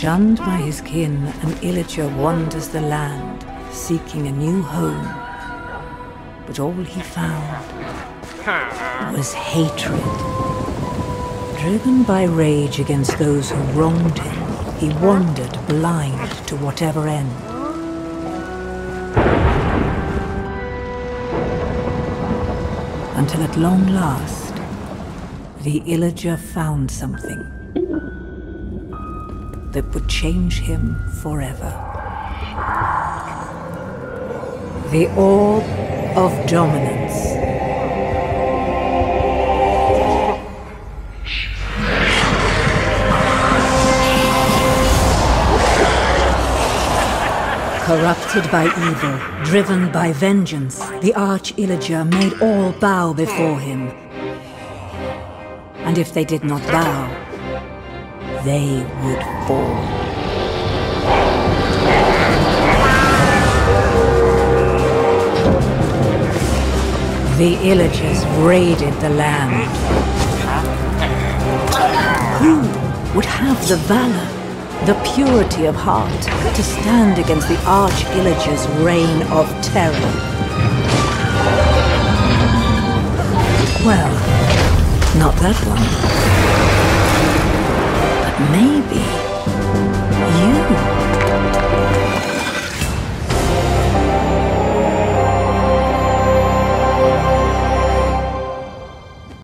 Shunned by his kin, an Illager wanders the land, seeking a new home. But all he found was hatred. Driven by rage against those who wronged him, he wandered blind to whatever end. Until at long last, the Illager found something that would change him forever. The Orb of Dominance. Corrupted by evil, driven by vengeance, the Arch-Illager made all bow before him. And if they did not bow, they would fall. The Illagers raided the land. Who would have the valor, the purity of heart, to stand against the Arch-Illager's reign of terror? Well, not that one. You